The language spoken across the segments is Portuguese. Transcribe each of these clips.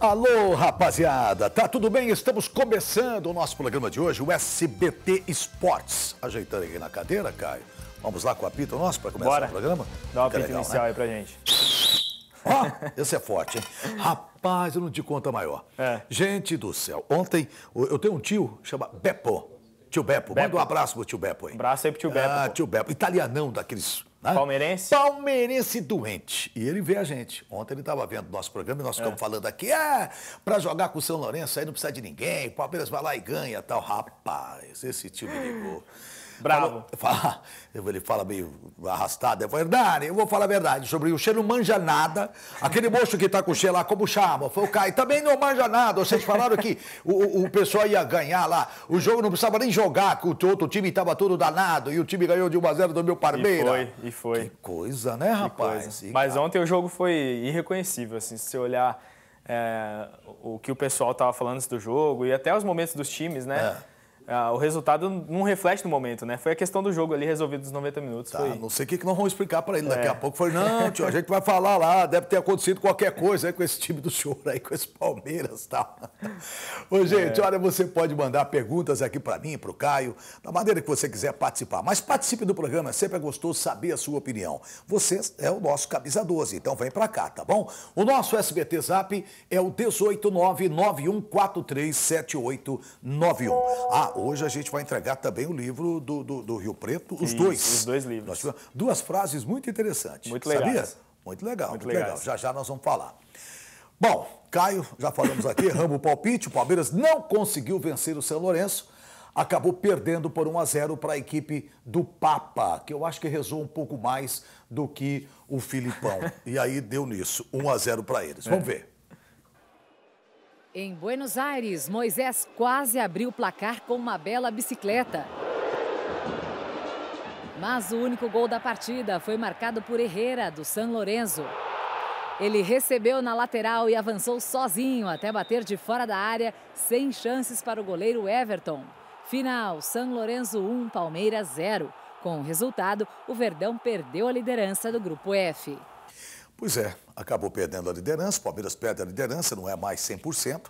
Alô, rapaziada, tá tudo bem? Estamos começando o nosso programa de hoje, o SBT Esportes. Ajeitando aqui na cadeira, Caio. Vamos lá com o apito nosso para começar Bora. o programa? Dá uma apito legal, inicial né? aí pra gente. Ó, esse é forte, hein? Rapaz, eu não te conta maior. É. Gente do céu, ontem eu tenho um tio, chama Beppo. Tio Beppo. Manda um abraço pro tio Beppo aí. Abraço aí pro tio Beppo, Ah, pô. tio Beppo. Italianão daqueles... né? Palmeirense? Palmeirense doente. E ele vê a gente. Ontem ele estava vendo nosso programa e nós ficamos falando aqui, ah, para jogar com o São Lourenço aí não precisa de ninguém, o Palmeiras vai lá e ganha tal. Rapaz, esse tio me ligou. Bravo. Falou- Fala, ele fala meio arrastado. Falei, Dani, eu vou falar a verdade sobre o Che não manja nada. Aquele moço que tá com o Che lá, como chama? Foi o Caio, também não manja nada. Vocês falaram que o, o- pessoal ia ganhar lá. O jogo não precisava nem jogar, que o outro time estava todo danado. E o time ganhou de 1 a 0 do meu E Parmeira. foi, e foi. Que coisa, né, rapaz? Coisa. E, Mas ontem o jogo foi irreconhecível, assim, se você olhar é, o que o pessoal tava falando antes do jogo e até os momentos dos times, né? É. Ah, o resultado não reflete no momento, né? Foi a questão do jogo ali resolvido nos 90 minutos. Tá, foi... não sei o que, que nós vamos explicar para ele daqui É. a pouco. Falei, não, tio, a gente vai falar lá, deve ter acontecido qualquer coisa aí com esse time do senhor aí, com esse Palmeiras e tal. Ô, É. gente, olha, você pode mandar perguntas aqui para mim, para o Caio, da maneira que você quiser participar. Mas participe do programa, sempre é gostoso saber a sua opinião. Você é o nosso camisa 12, então vem para cá, tá bom? O nosso SBT Zap é o 18991437891. Ah, hoje a gente vai entregar também o livro do, do, do Rio Preto, os Isso, dois. os dois livros. Nós tivemos duas frases muito interessantes. Muito Sabia? legais. Muito legal, muito, Muito legal. Já já nós vamos falar. Bom, Caio, já falamos aqui, erramos o palpite. O Palmeiras não conseguiu vencer o São Lourenço. Acabou perdendo por 1 a 0 para a equipe do Papa, que eu acho que rezou um pouco mais do que o Filipão. E aí deu nisso, 1 a 0 para eles. Vamos ver. Em Buenos Aires, Moisés quase abriu o placar com uma bela bicicleta. Mas o único gol da partida foi marcado por Herrera, do San Lorenzo. Ele recebeu na lateral e avançou sozinho até bater de fora da área, sem chances para o goleiro Everton. Final: San Lorenzo 1, Palmeiras 0. Com o resultado, o Verdão perdeu a liderança do grupo F. Pois é, acabou perdendo a liderança, o Palmeiras perde a liderança, não é mais 100%.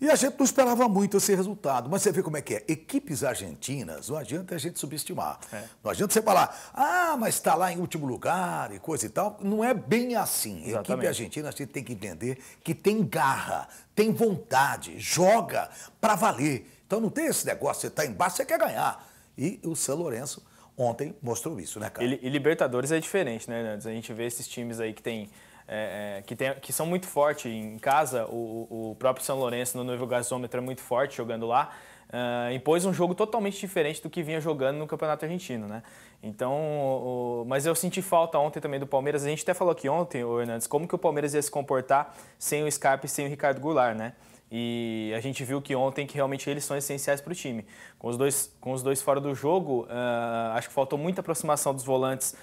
E a gente não esperava muito esse resultado. Mas você vê como é que é. Equipes argentinas, não adianta a gente subestimar. Não adianta você falar, ah, mas está lá em último lugar e coisa e tal. Não é bem assim. Equipe Exatamente. argentina, a gente tem que entender que tem garra, tem vontade, joga para valer. Então não tem esse negócio, você está embaixo, você quer ganhar. E o São Lourenço ontem mostrou isso, né, cara? E, e Libertadores é diferente, né, Nandes? A gente vê esses times aí que tem. É, é, que, tem, que são muito fortes em casa, o, o próprio São Lourenço no nível gasômetro é muito forte jogando lá, ah, impôs um jogo totalmente diferente do que vinha jogando no Campeonato Argentino, né? Então, o- mas eu senti falta ontem também do Palmeiras, a gente até falou aqui ontem, o Hernandes, como que o Palmeiras ia se comportar sem o Scarpa e sem o Ricardo Goulart, né? E a gente viu que ontem que realmente eles são essenciais para o time. Com os dois, com os dois fora do jogo, ah, acho que faltou muita aproximação dos volantes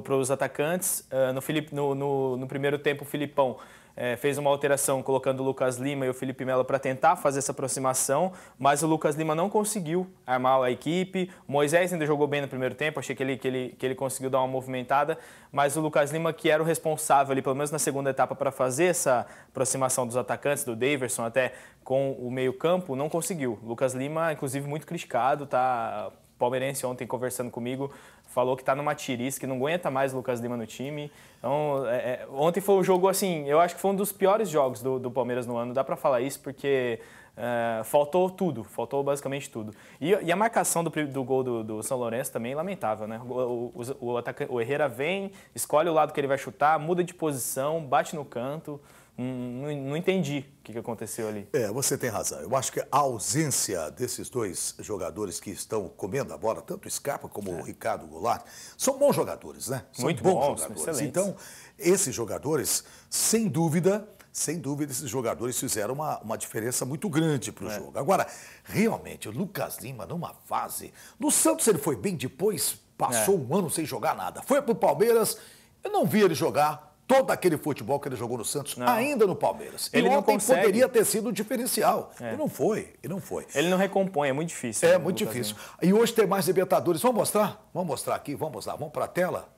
para os atacantes. Ah, no, Felipe, no, no- no primeiro tempo, o Filipão eh, fez uma alteração colocando o Lucas Lima e o Felipe Melo para tentar fazer essa aproximação, mas o Lucas Lima não conseguiu armar a equipe. O Moisés ainda jogou bem no primeiro tempo, achei que ele, que ele, que ele conseguiu dar uma movimentada, mas o Lucas Lima, que era o responsável ali, pelo menos na segunda etapa, para fazer essa aproximação dos atacantes, do Daverson até com o meio-campo, não conseguiu. Lucas Lima, inclusive, muito criticado, tá? Palmeirense ontem conversando comigo, falou que tá numa tirice, que não aguenta mais o Lucas Lima no time. Então, é, é, ontem foi um jogo assim, eu acho que foi um dos piores jogos do, do Palmeiras no ano, dá para falar isso, porque é, faltou tudo, faltou basicamente tudo. E, e a marcação do, do gol do, do São Lourenço também lamentável, né? O, o, o, o Herrera vem, escolhe o lado que ele vai chutar, muda de posição, bate no canto. Não, não entendi o que, que aconteceu ali. É, você tem razão. Eu acho que a ausência desses dois jogadores que estão comendo a bola, tanto o Scarpa como o Ricardo Goulart, são bons jogadores, né? São Muito bons, bons, jogadores. excelentes. Então, esses jogadores, sem dúvida, sem dúvida, esses jogadores fizeram uma, uma diferença muito grande para o jogo. Agora, realmente, o Lucas Lima, numa fase. No Santos ele foi bem, depois passou um ano sem jogar nada. Foi para o Palmeiras, eu não vi ele jogar todo aquele futebol que ele jogou no Santos, Não. ainda no Palmeiras. Ele e não ontem poderia ter sido um diferencial. É. E não foi, e não foi. Ele não recompõe, é muito difícil. É né, muito Lucas difícil. E hoje tem mais Libertadores. Vamos mostrar? Vamos mostrar aqui, vamos lá, vamos para a tela?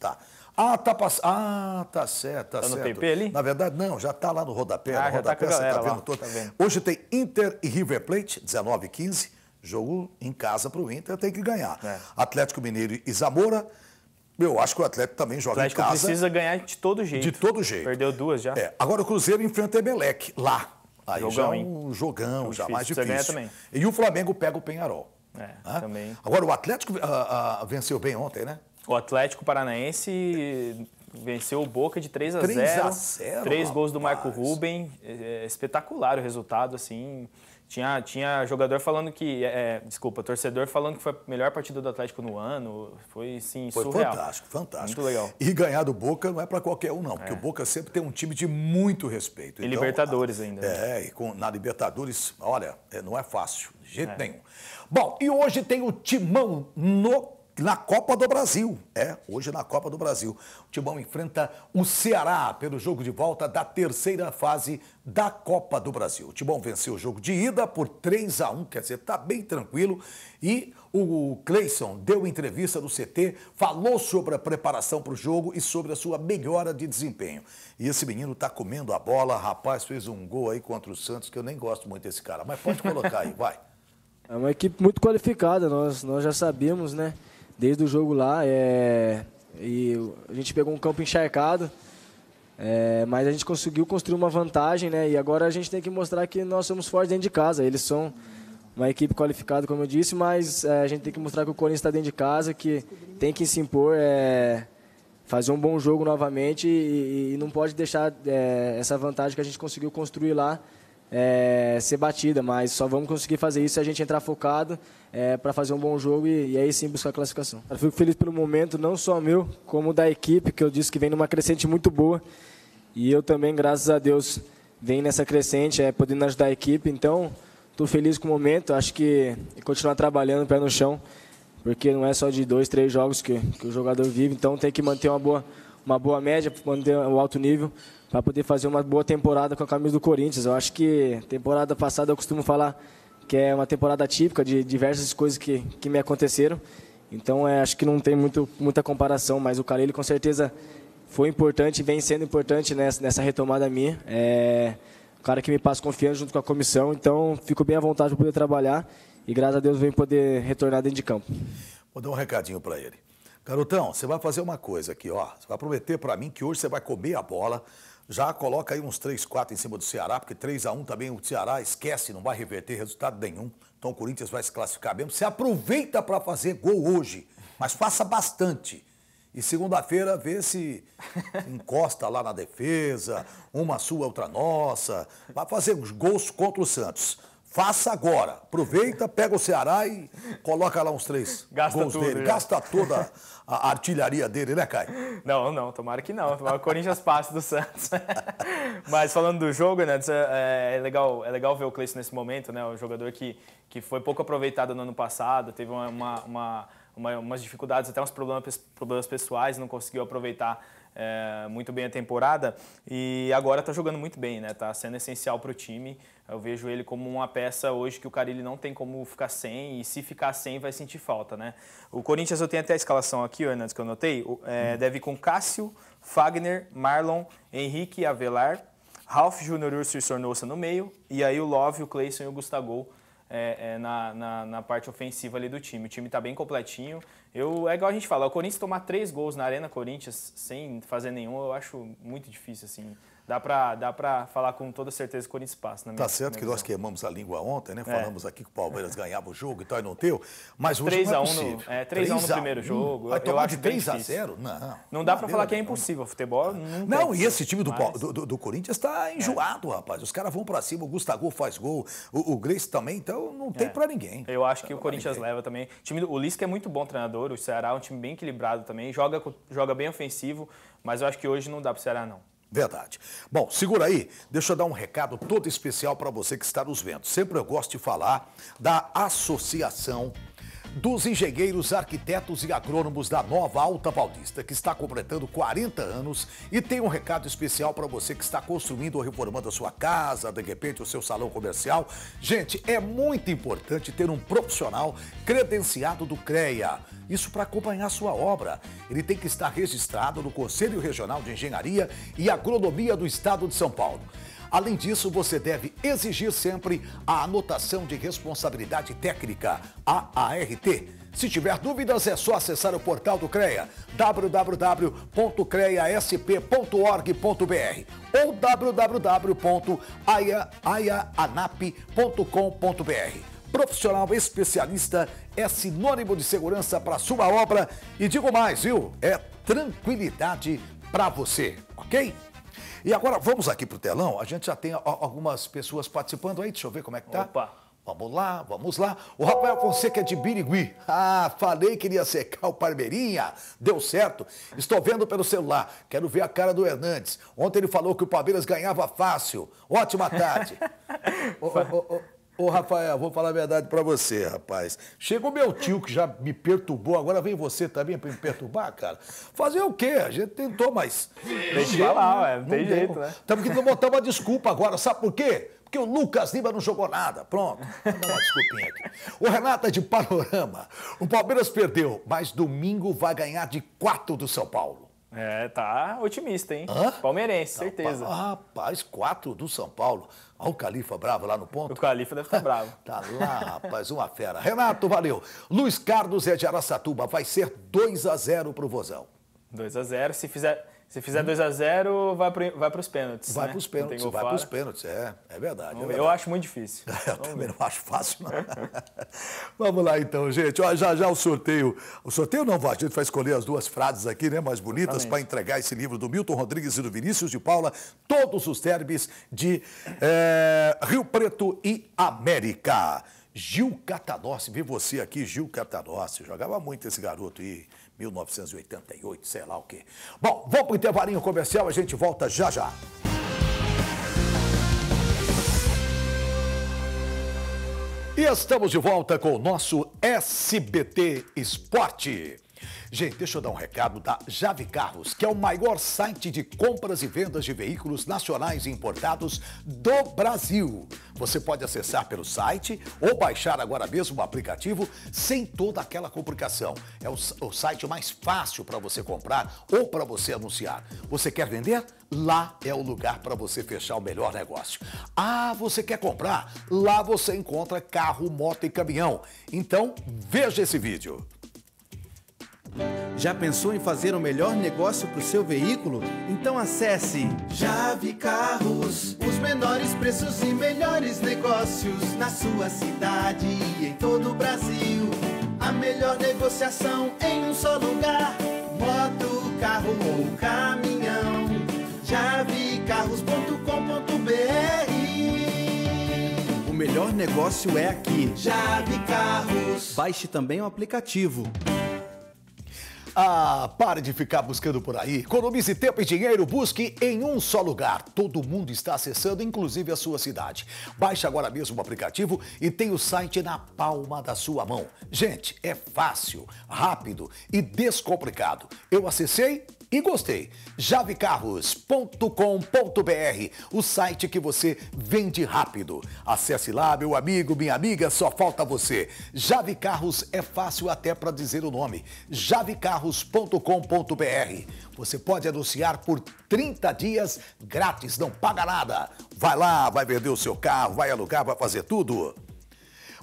Tá. Ah, tá pass... Ah, tá certo, tá, tá certo. no PP ali? Na verdade, não, já tá lá no rodapé. Ah, no tá rodapé, a você tá vendo lá, todo. tá vendo. Hoje tem Inter e River Plate, 19 e 15. Jogo em casa pro Inter, tem que ganhar. É. Atlético Mineiro e Zamora. Eu acho que o Atlético também joga Atlético em casa. precisa ganhar de todo jeito. De todo jeito. Perdeu duas já. É, agora o Cruzeiro enfrenta o Emelec, lá. Aí Jogão, já é hein? um jogão, Jogo já difícil, mais difícil. também. E o Flamengo pega o Penharol. É, Hã? também. Agora o Atlético ah, ah, venceu bem ontem, né? O Atlético Paranaense venceu o Boca de 3 a 3 0. a 0, Três gols do Marco. Ruben. É, é espetacular o resultado, assim. Tinha, tinha jogador falando que. é, desculpa, torcedor falando que foi a melhor partida do Atlético no ano. Foi, sim, Foi surreal. fantástico, fantástico. Muito legal. E ganhar do Boca não é para qualquer um, não, porque o Boca sempre tem um time de muito respeito. E Libertadores ainda, né? É, e com, na Libertadores, olha, é, não é fácil, de jeito nenhum. Bom, e hoje tem o Timão no na Copa do Brasil. É, hoje na Copa do Brasil. O Timão enfrenta o Ceará pelo jogo de volta da terceira fase da Copa do Brasil. O Timão venceu o jogo de ida por 3 a 1 quer dizer, tá bem tranquilo. E o Cleison deu entrevista no CT, falou sobre a preparação para o jogo e sobre a sua melhora de desempenho. E esse menino tá comendo a bola, rapaz, fez um gol aí contra o Santos, que eu nem gosto muito desse cara, mas pode colocar aí, vai. É uma equipe muito qualificada, nós, nós já sabíamos, né? Desde o jogo lá, é, e a gente pegou um campo encharcado, é, mas a gente conseguiu construir uma vantagem, né? E agora a gente tem que mostrar que nós somos fortes dentro de casa. Eles são uma equipe qualificada, como eu disse, mas é, a gente tem que mostrar que o Corinthians está dentro de casa, que tem que se impor, é, fazer um bom jogo novamente e, e não pode deixar é, essa vantagem que a gente conseguiu construir lá é, ser batida, mas só vamos conseguir fazer isso se a gente entrar focado é, para fazer um bom jogo e, e aí sim buscar a classificação. Eu fico feliz pelo momento, não só meu, como da equipe, que eu disse que vem numa crescente muito boa. E eu também, graças a Deus, venho nessa crescente, é, podendo ajudar a equipe. Então, estou feliz com o momento. Acho que continuar trabalhando pé no chão, porque não é só de dois, três jogos que, que o jogador vive. Então, tem que manter uma boa, uma boa média, manter o alto nível para poder fazer uma boa temporada com a camisa do Corinthians. Eu acho que temporada passada eu costumo falar que é uma temporada típica de diversas coisas que, que me aconteceram. Então é, acho que não tem muito, muita comparação, mas o Carelli com certeza foi importante, vem sendo importante nessa, nessa retomada minha. É um cara que me passa confiança junto com a comissão, então fico bem à vontade para poder trabalhar e graças a Deus venho poder retornar dentro de campo. Vou dar um recadinho para ele. Garotão, você vai fazer uma coisa aqui, ó. Você vai prometer para mim que hoje você vai comer a bola. Já coloca aí uns 3, 4 em cima do Ceará, porque 3 a 1 também o Ceará esquece, não vai reverter resultado nenhum. Então o Corinthians vai se classificar mesmo. Você aproveita para fazer gol hoje, mas faça bastante. E segunda-feira vê se encosta lá na defesa, uma sua, outra nossa. Vai fazer os gols contra o Santos. Faça agora. Aproveita, pega o Ceará e coloca lá uns três Gasta gols tudo dele. já. Gasta toda a artilharia dele, né, Caio? Não, não, tomara que não. Tomara que o Corinthians passe do Santos. Mas falando do jogo, né, é, é legal, é legal ver o Cleiton nesse momento, né? O jogador que, que foi pouco aproveitado no ano passado, teve uma, uma, uma, uma- umas dificuldades, até uns problemas, problemas pessoais, não conseguiu aproveitar é, muito bem a temporada e agora está jogando muito bem, né? Tá sendo essencial para o time. Eu vejo ele como uma peça hoje que o Carilli não tem como ficar sem e se ficar sem vai sentir falta, né? O Corinthians eu tenho até a escalação aqui, Hernandes, que eu notei. É, Deve ir com Cássio, Fagner, Marlon, Henrique Avelar, Ralph Júnior Urso e Sornosa no meio e aí o Love, o Cleison e o Gustavo é, é, na, na, na parte ofensiva ali do time. O time está bem completinho. Eu, é igual a gente fala, o Corinthians tomar três gols na Arena Corinthians sem fazer nenhum, eu acho muito difícil, assim. Dá pra, dá pra falar com toda certeza que o Corinthians passa. Minha, Tá certo que minha nós visão. queimamos a língua ontem, né? É. Falamos aqui que o Palmeiras ganhava o jogo e tal, e não deu. Mas hoje 3 não é a 1 no- é, 3 a 1 no 3 primeiro jogo, Vai eu tomar acho de bem 3 a difícil. 0? Não. Não dá pra Maneira falar que é impossível. O futebol não Não, tem e esse time do, mas- É. Do, do- do Corinthians está enjoado, rapaz. Os caras vão pra cima, o Gustavo faz gol, o, o Grace também, então não tem É. pra ninguém. Eu acho que o Corinthians leva também. O, time do, o Lisca é muito bom treinador, o Ceará é um time bem equilibrado também, joga, joga bem ofensivo, mas eu acho que hoje não dá pro Ceará, não. Verdade. Bom, segura aí, deixa eu dar um recado todo especial para você que está nos vendo. Sempre eu gosto de falar da Associação dos engenheiros, arquitetos e agrônomos da Nova Alta Paulista, que está completando 40 anos e tem um recado especial para você que está construindo ou reformando a sua casa, de repente o seu salão comercial. Gente, é muito importante ter um profissional credenciado do CREA. Isso para acompanhar sua obra. Ele tem que estar registrado no Conselho Regional de Engenharia e Agronomia do Estado de São Paulo. Além disso, você deve exigir sempre a anotação de responsabilidade técnica, a ART. Se tiver dúvidas, é só acessar o portal do CREA, www.creasp.org.br ou www.aiaanap.com.br. Profissional especialista é sinônimo de segurança para sua obra e digo mais, viu? É tranquilidade para você, ok? E agora vamos aqui para o telão. A gente já tem algumas pessoas participando aí. Deixa eu ver como é que tá. Opa. Vamos lá, vamos lá. O Rafael Fonseca é de Birigui. Ah, falei que iria secar o Parmeirinha. Deu certo. Estou vendo pelo celular. Quero ver a cara do Hernandes. Ontem ele falou que o Palmeiras ganhava fácil. Ótima tarde. ô, ô, ô, Ô, Rafael, vou falar a verdade para você, rapaz. Chega o meu tio que já me perturbou, agora vem você também para me perturbar, cara. Fazer o quê? A gente tentou, mas. Tem que falar. Não tem jeito, né? Estamos que botar uma desculpa agora, sabe por quê? Porque o Lucas Lima não jogou nada. Pronto, vou dar uma desculpinha aqui. O Renato é de Panorama. O Palmeiras perdeu, mas domingo vai ganhar de quatro do São Paulo. É, tá otimista, hein? Hã? Palmeirense, certeza. Rapaz, quatro do São Paulo. Olha o Califa bravo lá no ponto. O Califa deve estar bravo. tá lá, rapaz, uma fera. Renato, valeu. Luiz Carlos é de Araçatuba. Vai ser 2 a 0 pro Vozão. 2 a 0 Se fizer se fizer 2x0, vai para vai os pênaltis. Vai né? para os pênaltis, vai para os pênaltis, é, é verdade, é verdade. Eu acho muito difícil. eu também não acho fácil, não. Vamos lá então, gente. Ó, já já o sorteio. O sorteio não vai, a gente vai escolher as duas frases aqui, né, mais bonitas, para entregar esse livro do Milton Rodrigues e do Vinícius de Paula, todos os derbys de é, Rio Preto e América. Gil Catanossi, vi você aqui, Gil Catanossi. Jogava muito esse garoto aí. 1988, sei lá o quê. Bom, vamos para o intervalinho comercial, a gente volta já já. E estamos de volta com o nosso SBT Esporte. Gente, deixa eu dar um recado da Jave Carros, que é o maior site de compras e vendas de veículos nacionais e importados do Brasil. Você pode acessar pelo site ou baixar agora mesmo o aplicativo sem toda aquela complicação. É o, o site mais fácil para você comprar ou para você anunciar. Você quer vender? Lá é o lugar para você fechar o melhor negócio. Ah, você quer comprar? Lá você encontra carro, moto e caminhão. Então, veja esse vídeo. Já pensou em fazer o melhor negócio para o seu veículo? Então acesse Jave Carros, os menores preços e melhores negócios na sua cidade e em todo o Brasil. A melhor negociação em um só lugar: moto, carro ou caminhão. Javecarros.com.br O melhor negócio é aqui. Jave Carros. Baixe também o aplicativo. Ah, pare de ficar buscando por aí. Economize tempo e dinheiro, busque em um só lugar. Todo mundo está acessando, inclusive a sua cidade. Baixe agora mesmo o aplicativo e tem o site na palma da sua mão. Gente, é fácil, rápido e descomplicado. Eu acessei e gostei. javecarros.com.br, o site que você vende rápido. Acesse lá, meu amigo, minha amiga, só falta você. Jave Carros é fácil até para dizer o nome. javecarros.com.br. Você pode anunciar por 30 dias grátis, não paga nada. Vai lá, vai vender o seu carro, vai alugar, vai fazer tudo.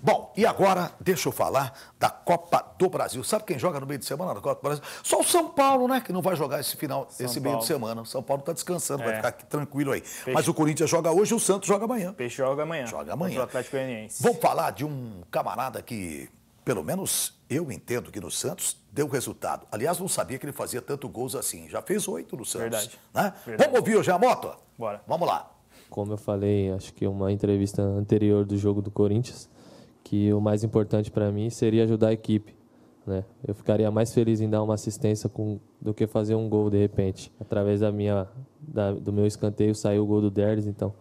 Bom, e agora deixa eu falar da Copa do Brasil. Sabe quem joga no meio de semana na Copa do Brasil? Só o São Paulo, né? Que não vai jogar esse final, São esse meio de semana. O São Paulo está descansando, é. vai ficar aqui tranquilo aí. Peixe. Mas o Corinthians joga hoje e o Santos joga amanhã. Peixe joga amanhã. Joga amanhã. O Atlético Goianiense. Vamos falar de um camarada que, pelo menos eu entendo que no Santos deu resultado. Aliás, não sabia que ele fazia tanto gols assim. Já fez oito no Santos. Verdade. Né? Verdade. Vamos ouvir hoje a moto? Bora. Vamos lá. Como eu falei, acho que uma entrevista anterior do jogo do Corinthians, que o mais importante para mim seria ajudar a equipe. Né? Eu ficaria mais feliz em dar uma assistência com, do que fazer um gol de repente. Através da minha, da, do meu escanteio saiu o gol do Derlis, então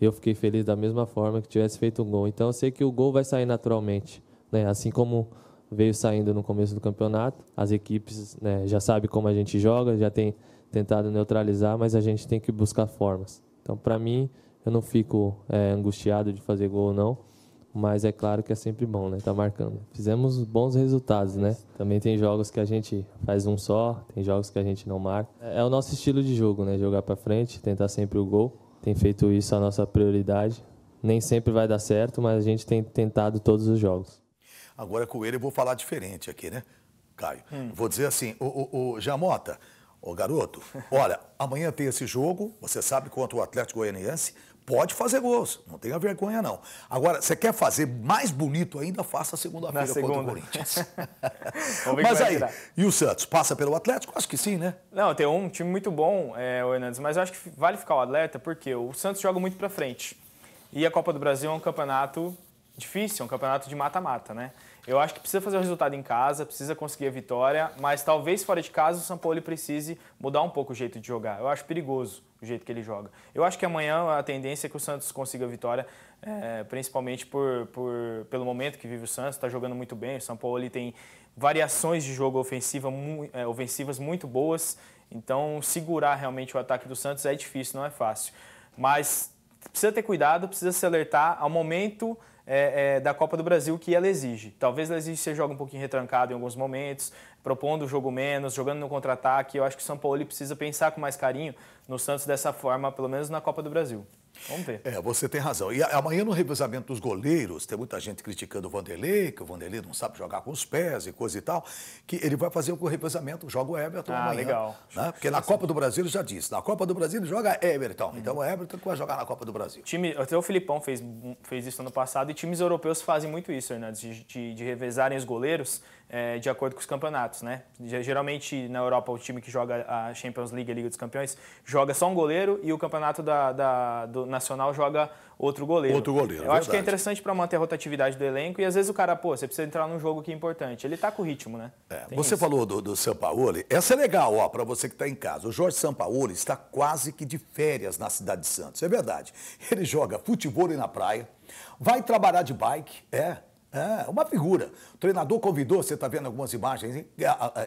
eu fiquei feliz da mesma forma que tivesse feito um gol. Então eu sei que o gol vai sair naturalmente. Né? Assim como veio saindo no começo do campeonato. As equipes né, já sabem como a gente joga, já tem tentado neutralizar, mas a gente tem que buscar formas. Então, para mim, eu não fico é, angustiado de fazer gol não, mas é claro que é sempre bom, né? Tá marcando. Fizemos bons resultados, né? Também tem jogos que a gente faz um só, tem jogos que a gente não marca. É, o nosso estilo de jogo, né? Jogar para frente, tentar sempre o gol. Tem feito isso a nossa prioridade. Nem sempre vai dar certo, mas a gente tem tentado todos os jogos. Agora com ele eu vou falar diferente aqui, né, Caio? Hum. Vou dizer assim, o, o, o Jamota, Ô garoto, olha, amanhã tem esse jogo, você sabe contra o Atlético Goianiense, pode fazer gols, não tenha vergonha não. Agora, você quer fazer mais bonito ainda, faça segunda-feira segunda. contra o Corinthians. mas aí, e o Santos, passa pelo Atlético? Acho que sim, né? Não, tem um time muito bom, é, o Hernandes, mas eu acho que vale ficar o atleta porque o Santos joga muito pra frente. E a Copa do Brasil é um campeonato difícil, é um campeonato de mata-mata, né? Eu acho que precisa fazer o resultado em casa, precisa conseguir a vitória, mas talvez fora de casa o São Paulo precise mudar um pouco o jeito de jogar. Eu acho perigoso o jeito que ele joga. Eu acho que amanhã a tendência é que o Santos consiga a vitória, é, principalmente por, por, pelo momento que vive o Santos, está jogando muito bem. O São Paulo tem variações de jogo ofensiva, é, ofensivas muito boas, então segurar realmente o ataque do Santos é difícil, não é fácil. Mas precisa ter cuidado, precisa se alertar ao momento é, é, da Copa do Brasil que ela exige. Talvez ela exige que você jogue um pouquinho retrancado em alguns momentos, propondo o jogo menos, jogando no contra-ataque. Eu acho que o São Paulo precisa pensar com mais carinho no Santos dessa forma, pelo menos na Copa do Brasil. Vamos ver. É, você tem razão. E amanhã no revezamento dos goleiros, tem muita gente criticando o Vanderlei, que o Vanderlei não sabe jogar com os pés e coisa e tal, que ele vai fazer o revezamento, joga o Everton ah, amanhã. legal. Né? Porque na Copa do Brasil ele já disse, na Copa do Brasil ele joga Everton. Uhum. Então o Everton que vai jogar na Copa do Brasil. Time, até o Filipão fez, fez isso ano passado e times europeus fazem muito isso, Hernandes, de, de, de revezarem os goleiros é, de acordo com os campeonatos, né? Geralmente na Europa o time que joga a Champions League, a Liga dos Campeões, joga só um goleiro e o campeonato da, da do nacional joga outro goleiro. Outro goleiro. Eu verdade. acho que é interessante para manter a rotatividade do elenco e às vezes o cara, pô, você precisa entrar num jogo que é importante. Ele tá com o ritmo, né? É, você isso. falou do, do Sampaoli. Essa é legal, ó, para você que está em casa. O Jorge Sampaoli está quase que de férias na cidade de Santos. É verdade. Ele joga futebol na praia, vai trabalhar de bike, é. É, uma figura. O treinador convidou, você está vendo algumas imagens,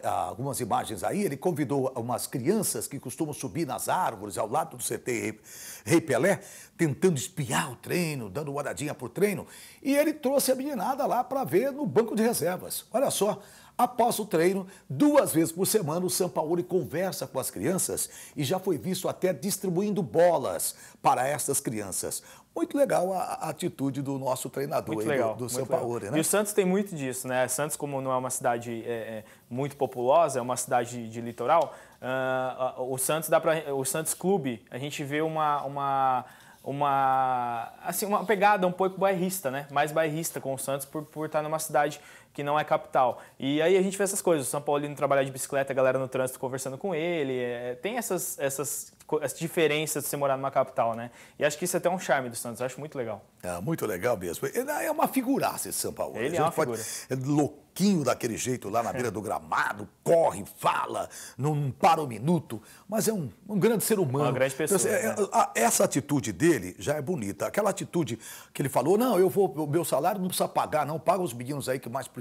algumas imagens aí, ele convidou umas crianças que costumam subir nas árvores ao lado do CT Rei Pelé, tentando espiar o treino, dando uma olhadinha para o treino. E ele trouxe a meninada lá para ver no banco de reservas. Olha só, Após o treino, duas vezes por semana, o Sampaoli conversa com as crianças e já foi visto até distribuindo bolas para essas crianças. Muito legal a, a atitude do nosso treinador muito legal, do, do Sampaoli, né? E o Santos tem muito disso, né? Santos, como não é uma cidade é, é, muito populosa, é uma cidade de, de litoral, uh, o Santos dá para o Santos Clube, a gente vê uma, uma uma assim uma pegada um pouco bairrista, né? Mais bairrista com o Santos por, por estar numa cidade que não é capital. E aí a gente vê essas coisas. O São Paulo indo trabalhar de bicicleta, a galera no trânsito conversando com ele. É, tem essas, essas as diferenças de você morar numa capital, né? E acho que isso é até um charme do Santos, eu acho muito legal. É, muito legal mesmo. Ele é uma figuraça esse São Paulo. Ele é uma figura. É louquinho daquele jeito lá na beira do gramado, corre, fala, não para um minuto, mas é um, um grande ser humano. Uma grande pessoa. Então, é, né? Essa atitude dele já é bonita. Aquela atitude que ele falou, não, eu vou, meu salário não precisa pagar, não, paga os meninos aí que mais precisam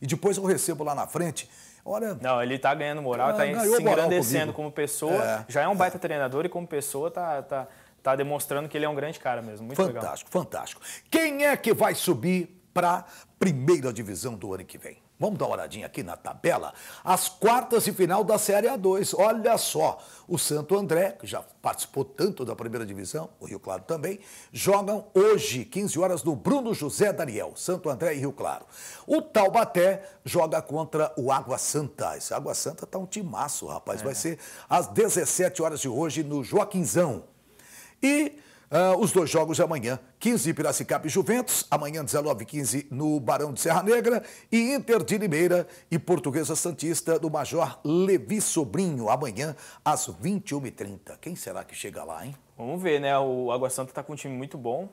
e depois eu recebo lá na frente. Olha, não, ele está ganhando moral, está ah, se engrandecendo como pessoa. É, já é um baita é. treinador e como pessoa está tá, tá demonstrando que ele é um grande cara mesmo. Muito fantástico, legal. fantástico. Quem é que vai subir para a primeira divisão do ano que vem? Vamos dar uma olhadinha aqui na tabela. As quartas de final da Série A2. Olha só, o Santo André, que já participou tanto da primeira divisão, o Rio Claro também, jogam hoje, 15 horas, no Bruno José Daniel, Santo André e Rio Claro. O Taubaté joga contra o Água Santa. Esse Água Santa tá um timaço, rapaz. É. Vai ser às 17 horas de hoje no Joaquinzão. E Uh, os dois jogos de amanhã, 15 de Piracicaba e Juventus, amanhã 19 15 no Barão de Serra Negra e Inter de Limeira e Portuguesa Santista do Major Levi Sobrinho, amanhã às 21h30. Quem será que chega lá, hein? Vamos ver, né? O Água Santa está com um time muito bom,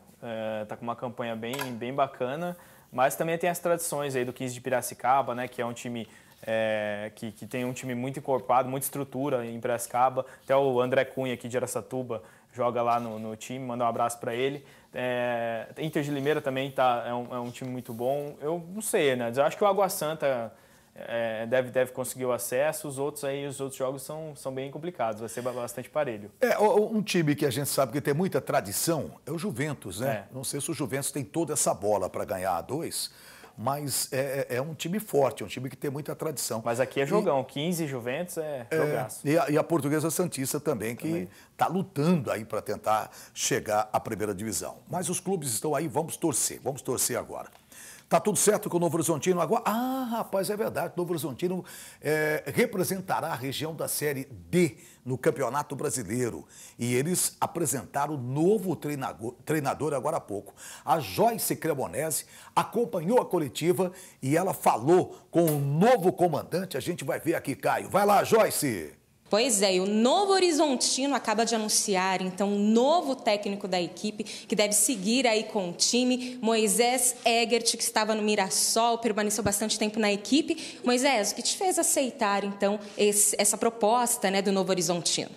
está é, com uma campanha bem, bem bacana, mas também tem as tradições aí do 15 de Piracicaba, né? Que é um time é, que, que, tem um time muito encorpado, muita estrutura em Piracicaba. Até o André Cunha aqui de Aracatuba joga lá no, no time, manda um abraço para ele. É, Inter de Limeira também tá, é, um, é um time muito bom. Eu não sei, né? Eu acho que o Água Santa é, deve, deve conseguir o acesso, os outros aí, os outros jogos são, são bem complicados, vai ser bastante parelho. É, um time que a gente sabe que tem muita tradição é o Juventus, né? É. Não sei se o Juventus tem toda essa bola para ganhar a dois, mas é, é, é, um time forte, é um time que tem muita tradição. Mas aqui é jogão, e, 15 Juventus é, é jogaço. E a, e a, Portuguesa Santista também, que está lutando aí para tentar chegar à primeira divisão. Mas os clubes estão aí, vamos torcer, vamos torcer agora. Tá tudo certo com o Novo Horizontino agora? Ah, rapaz, é verdade. O Novo Horizontino é, representará a região da Série D no Campeonato Brasileiro. E eles apresentaram o novo treinador, treinador agora há pouco. A Joyce Cremonese acompanhou a coletiva e ela falou com o novo comandante. A gente vai ver aqui, Caio. Vai lá, Joyce! Pois é, e o Novo Horizontino acaba de anunciar, então, um novo técnico da equipe que deve seguir aí com o time, Moisés Egert, que estava no Mirassol, permaneceu bastante tempo na equipe. Moisés, o que te fez aceitar, então, esse, essa proposta né, do Novo Horizontino?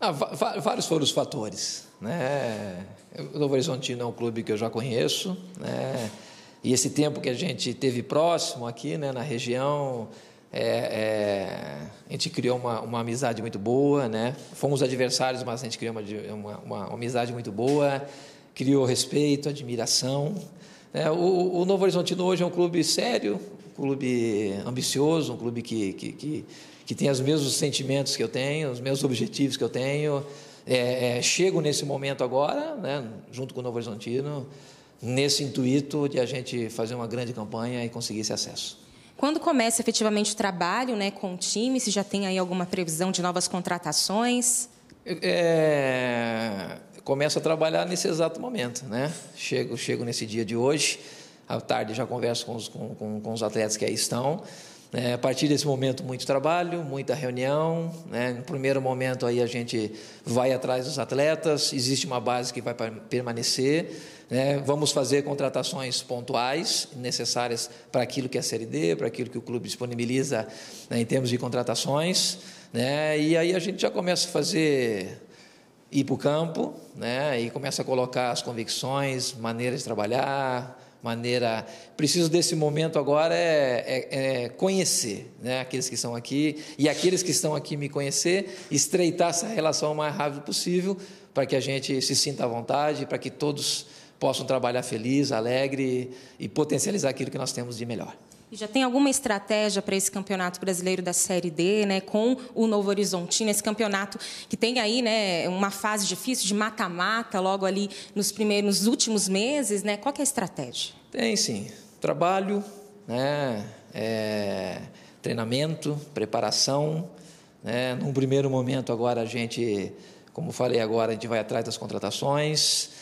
Ah, vários foram os fatores. Né? O Novo Horizontino é um clube que eu já conheço, né? e esse tempo que a gente teve próximo aqui né, na região é, é, a gente criou uma, uma, amizade muito boa, né? Fomos adversários, mas a gente criou uma, uma, uma amizade muito boa, criou respeito, admiração. É, o, o, Novo Horizontino hoje é um clube sério, um clube ambicioso, um clube que, que, que, que, tem os mesmos sentimentos que eu tenho, os mesmos objetivos que eu tenho. É, é, chego nesse momento agora, né, junto com o Novo Horizontino, nesse intuito de a gente fazer uma grande campanha e conseguir esse acesso. Quando começa efetivamente o trabalho né, com o time, se já tem aí alguma previsão de novas contratações? É, começo a trabalhar nesse exato momento. Né? Chego, chego nesse dia de hoje, à tarde já converso com os, com, com, com os atletas que aí estão. É, a partir desse momento, muito trabalho, muita reunião. Né? No primeiro momento, aí a gente vai atrás dos atletas, existe uma base que vai permanecer. Né? Vamos fazer contratações pontuais, necessárias para aquilo que é a Série D, para aquilo que o clube disponibiliza né, em termos de contratações. Né? E aí a gente já começa a fazer ir para o campo né? e começa a colocar as convicções, maneiras de trabalhar, maneira. Preciso desse momento agora é, é, é, conhecer né, aqueles que estão aqui e aqueles que estão aqui me conhecer, estreitar essa relação o mais rápido possível para que a gente se sinta à vontade, para que todos possam trabalhar feliz, alegre e potencializar aquilo que nós temos de melhor. E já tem alguma estratégia para esse campeonato brasileiro da Série D, né, com o Novo Horizontino, esse campeonato que tem aí, né, uma fase difícil de mata-mata, logo ali nos primeiros, nos últimos meses, né? Qual é a estratégia? Tem sim, trabalho, né, é, treinamento, preparação, né. Num primeiro momento agora a gente, como falei agora, a gente vai atrás das contratações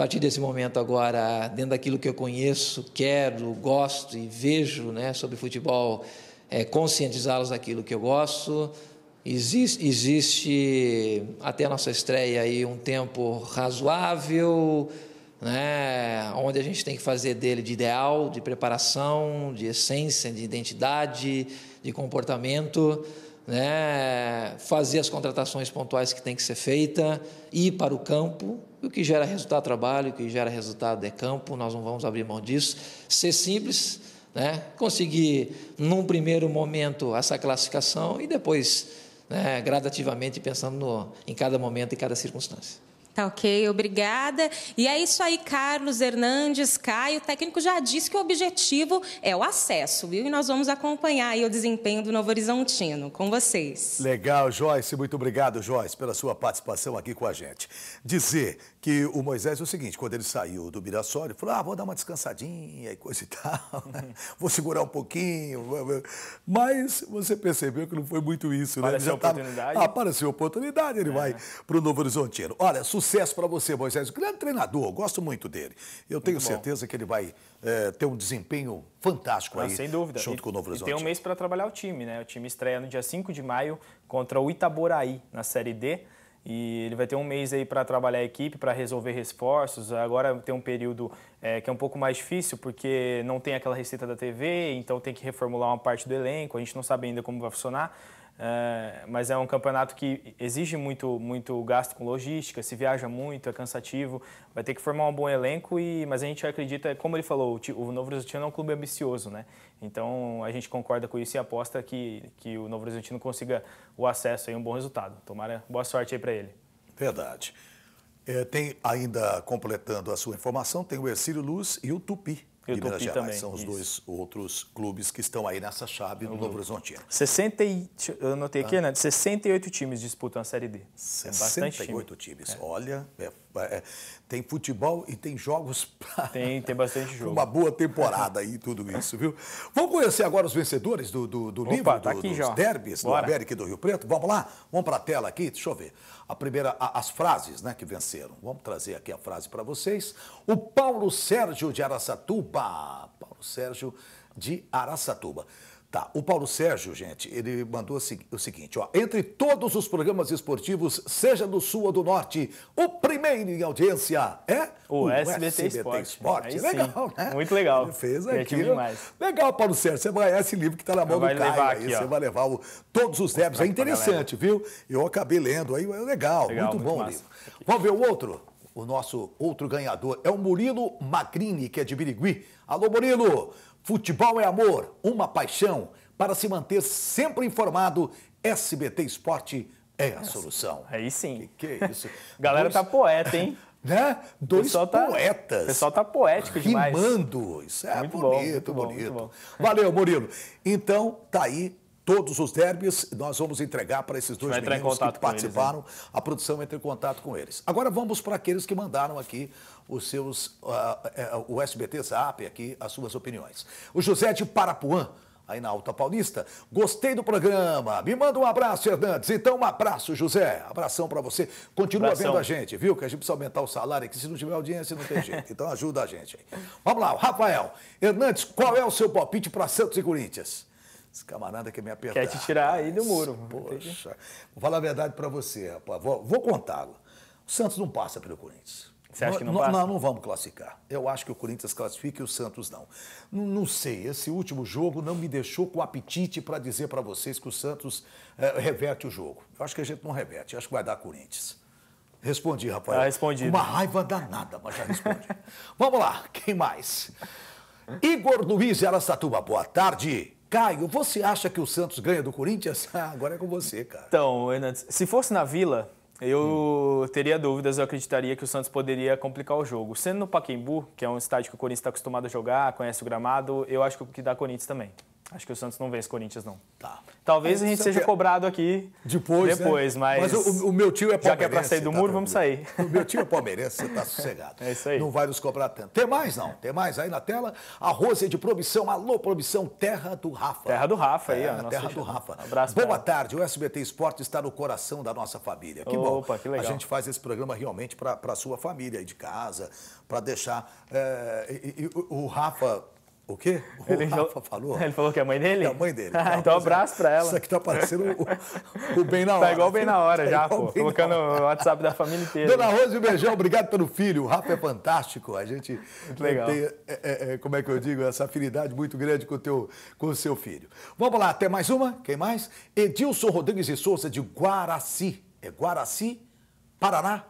partir desse momento agora, dentro daquilo que eu conheço, quero, gosto e vejo né, sobre futebol, é, conscientizá-los daquilo que eu gosto. Existe, existe até a nossa estreia aí um tempo razoável, né, onde a gente tem que fazer dele de ideal, de preparação, de essência, de identidade, de comportamento né, fazer as contratações pontuais que tem que ser feita, ir para o campo, o que gera resultado trabalho, o que gera resultado é campo, nós não vamos abrir mão disso, ser simples, né, conseguir num primeiro momento essa classificação e depois né, gradativamente pensando no, em cada momento e cada circunstância. Tá ok, obrigada. E é isso aí, Carlos Hernandes, Caio. O técnico já disse que o objetivo é o acesso, viu? E nós vamos acompanhar o desempenho do Novo Horizontino com vocês. Legal, Joyce. Muito obrigado, Joyce, pela sua participação aqui com a gente. Dizer que o Moisés é o seguinte, quando ele saiu do Mirassol, ele falou, ah, vou dar uma descansadinha e coisa e tal, né? vou segurar um pouquinho. Mas você percebeu que não foi muito isso, né? Apareceu oportunidade. Tava... Ah, apareceu oportunidade, ele é. vai para o Novo Horizontino. Olha, sucesso para você, Moisés. Grande treinador, gosto muito dele. Eu muito tenho bom. certeza que ele vai é, ter um desempenho fantástico ah, aí. Sem dúvida. Junto e, com o Novo Horizontino. E tem um mês para trabalhar o time, né? O time estreia no dia 5 de maio contra o Itaboraí, na Série D. E ele vai ter um mês aí para trabalhar a equipe, para resolver reforços. Agora tem um período é, que é um pouco mais difícil, porque não tem aquela receita da TV, então tem que reformular uma parte do elenco. A gente não sabe ainda como vai funcionar. É, mas é um campeonato que exige muito, muito gasto com logística, se viaja muito, é cansativo, vai ter que formar um bom elenco, e, mas a gente acredita, como ele falou, o, o Novo Horizontino é um clube ambicioso, né? Então a gente concorda com isso e aposta que, que o Novo Horizontino consiga o acesso e um bom resultado. Tomara boa sorte aí para ele. Verdade. É, tem ainda completando a sua informação, tem o Ercílio Luz e o Tupi. E Minas Gerais. também, São os isso. dois outros clubes que estão aí nessa chave no Novo Horizontino. 60 e, eu anotei aqui, né? 68 times disputam a Série D. É bastante 68 time. times. Olha, é- é- tem futebol e tem jogos para Tem, tem bastante jogo. uma boa temporada aí, tudo isso, viu? Vamos conhecer agora os vencedores do, do, do Opa, livro, tá do, aqui dos já. derbys, Bora. do América e do Rio Preto. Vamos lá? Vamos para a tela aqui, deixa eu ver. A primeira, a- as frases né, que venceram. Vamos trazer aqui a frase para vocês. O Paulo Sérgio de Araçatuba. Paulo Sérgio de Araçatuba. Tá, o Paulo Sérgio, gente, ele mandou o segui- o seguinte, ó, entre todos os programas esportivos, seja do Sul ou do Norte, o primeiro em audiência é O SBT Esporte. Aí sim, Legal, né? muito legal. Ele fez Criativo aqui. demais. Legal, Paulo Sérgio, você vai esse livro que está na mão Vai do Caio levar aí, aqui, ó. você vai levar o- todos os débits, é aqui interessante, viu? Eu acabei lendo aí, é legal, Legal, muito, muito bom o livro. Vamos ver o outro? O nosso outro ganhador é o Murilo Magrini, que é de Birigui. Alô, Murilo! Futebol é amor, uma paixão. Para se manter sempre informado, SBT Esporte é a solução. Aí sim. Que, que é isso? Galera Dois- tá poeta, hein? Né? Dois pessoal tá- poetas. o pessoal tá poético demais. Rimando. Isso é Muito bom, bonito, muito bom, bonito. muito bom. Valeu, Murilo. Então, tá aí todos os derbys. Nós vamos entregar para esses dois meninos que com eles, participaram. a produção entra em contato com eles. Agora vamos para aqueles que mandaram aqui os seus, ah, eh, o SBT Zap aqui, as suas opiniões. O José de Parapuã. Aí na Alta Paulista. Gostei do programa. Me manda um abraço, Hernandes. Então, um abraço, José. Abração para você. Continua Abração. vendo a gente, viu? Que a gente precisa aumentar o salário aqui. Se não tiver audiência, não tem jeito. Então, ajuda a gente aí. Vamos lá, o Rafael. Hernandes, qual é o seu palpite para Santos e Corinthians? Esse camarada quer me apertar. Quer te tirar aí do muro. Poxa, vou falar a verdade para você, rapaz. Vou, vou contá-lo. O Santos não passa pelo Corinthians. Você acha que não passa? Não, não vamos classificar. Eu acho que o Corinthians classifica e o Santos não. Não, não sei, esse último jogo não me deixou com apetite para dizer para vocês que o Santos eh, reverte o jogo. Eu acho que a gente não reverte, acho que vai dar Corinthians. Respondi, Rafael. Tá respondido. Uma raiva danada, mas já respondi. Vamos lá, quem mais? Igor Luiz Aracatuba, boa tarde. Caio, você acha que o Santos ganha do Corinthians? Ah, agora é com você, cara. Então, Hernandes, se fosse na Vila, eu teria dúvidas, eu acreditaria que o Santos poderia complicar o jogo. Sendo no Pacaembu, que é um estádio que o Corinthians está acostumado a jogar, conhece o gramado, eu acho que dá Corinthians também. Acho que o Santos não vence Corinthians, não. Tá. Talvez a Aí gente seja cobrado aqui Depois, né? depois mas... o, o meu tio é palmeirense. Já que é pra sair do tá muro, vamos sair. O meu tio é palmeirense, você tá sossegado. É isso aí. Não vai nos cobrar tanto. Tem mais, não? Tem mais aí na tela? A Rose de Promissão. Alô, Promissão, terra do Rafa. Terra do Rafa aí, É, ó, terra do. Rafa. Um abraço Boa tarde, o SBT Esporte está no coração da nossa família. Que bom. Opa, que legal. A gente faz esse programa realmente para a sua família aí de casa, para deixar... é, e- e- o Rafa... O quê? O Ele Rafa falou? Ele falou que é a mãe dele? É a mãe dele. Ah, então, abraço pra ela. Isso aqui tá parecendo o, o bem na hora. Tá igual bem na hora Tá já, pô. Colocando o WhatsApp da família inteira. Dona Rose, um beijão, obrigado pelo filho. O Rafa é fantástico. A gente legal. tem, é, é, é, como é que eu digo, essa afinidade muito grande com o, teu, com o seu filho. Vamos lá, tem mais uma? Quem mais? Edilson Rodrigues de Souza, de Guaraci. É Guaraci, Paraná?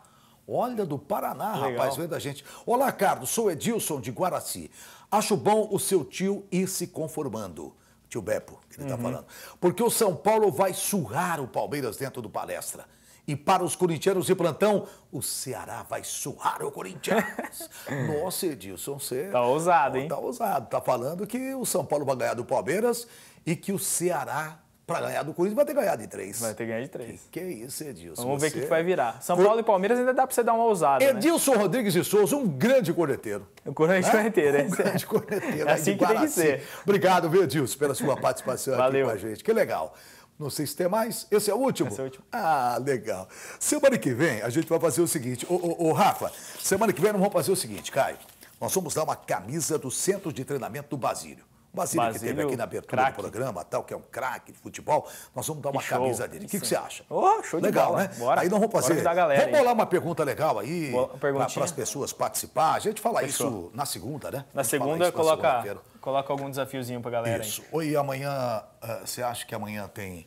Olha, do Paraná, Legal. rapaz, vendo a gente. Olá, Carlos, sou Edilson de Guaraci. Acho bom o seu tio ir se conformando. Tio Beppo, que ele está falando. Porque o São Paulo vai surrar o Palmeiras dentro do palestra. E para os corintianos de plantão, o Ceará vai surrar o Corinthians. Nossa, Edilson, você. Tá ousado, hein? Tá ousado. Tá falando que o São Paulo vai ganhar do Palmeiras e que o Ceará, para ganhar do Corinthians, vai ter ganhado de três. Vai ter ganho de três. Que, que isso, Edilson? Vamos ver o você- que, que vai virar. São Paulo e Palmeiras ainda dá pra você dar uma ousada, né? Edilson Rodrigues de Souza, um grande corneteiro. O Corinthians Né? corneteiro, Um é. grande corneteiro. É assim que tem que ser. Obrigado, viu, Edilson, pela sua participação Valeu. aqui com a gente. Que legal. Não sei se tem mais. Esse é o último? Esse é o último. Ah, legal. Semana que vem a gente vai fazer o seguinte. Ô, ô, ô, Rafa, semana que vem nós vamos fazer o seguinte, Caio. Nós vamos dar uma camisa do Centro de Treinamento do Basílio. O Basílio, que Basílio, teve aqui na abertura craque. do programa, tal, que é um craque de futebol, nós vamos dar uma show. camisa dele. O que, que você acha? Oh, show de legal, bola. né? Bora. Aí nós vamos fazer. a galera, vamos bolar uma pergunta legal aí para as pessoas participar. A gente fala Fechou. isso na segunda, né? Na A segunda, isso na coloca, coloca algum desafiozinho pra galera Isso. Oi, amanhã, ah, você acha que amanhã tem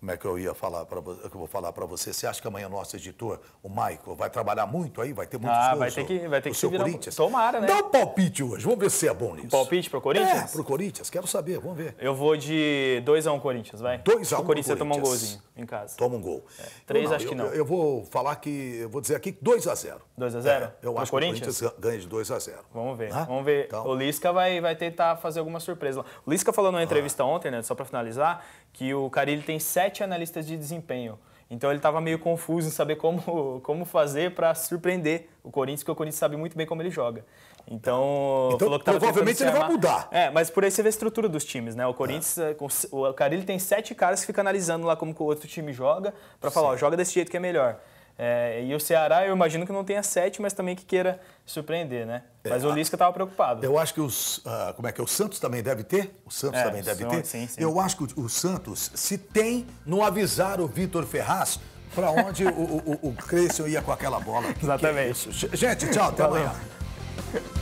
como é que eu ia falar para que eu vou falar para você? Você acha que amanhã nosso editor, o Michael, vai trabalhar muito aí? Vai ter muitos Ah, gols vai ter que- vai ter que seu se virar- Corinthians? Tomara, né? Dá um palpite hoje. Vamos ver se é bom nisso. Palpite pro Corinthians? É, pro Corinthians. Quero saber. Vamos ver. Eu vou de 2x1 Corinthians, vai. 2 a 1 O Corinthians vai tomar um golzinho em casa. Toma um gol. três Eu acho que eu- não. Eu, vou falar que, eu vou dizer aqui 2 a 0 2 a 0? É, eu Pro acho Corinthians? que o Corinthians ganha de 2 a 0 Vamos ver. Hã? Vamos ver. Então, O Lisca vai, vai tentar fazer alguma surpresa lá. O Lisca falou Ah. numa entrevista ontem, né, só para finalizar, que o Carilli tem sete analistas de desempenho. Então ele estava meio confuso em saber como, como fazer para surpreender o Corinthians, porque o Corinthians sabe muito bem como ele joga. Então, Então, falou que tava provavelmente ele vai mudar. É, mas por aí você vê a estrutura dos times, né? O Corinthians, é, com- o Carilli tem sete caras que ficam analisando lá como que o outro time joga, para falar, ó, joga desse jeito que é melhor. É, e o Ceará, eu imagino que não tenha sete, mas também que queira surpreender, né? Mas o Lisca estava preocupado. Eu acho que os. ah, como é que é? O Santos também deve ter? O Santos É, também deve sim, ter? sim, sim. Eu acho que o, o Santos, se tem, não avisar o Vitor Ferraz para onde o, o, o Cresceu ia com aquela bola. É Exatamente. Gente, tchau, até Valeu. amanhã.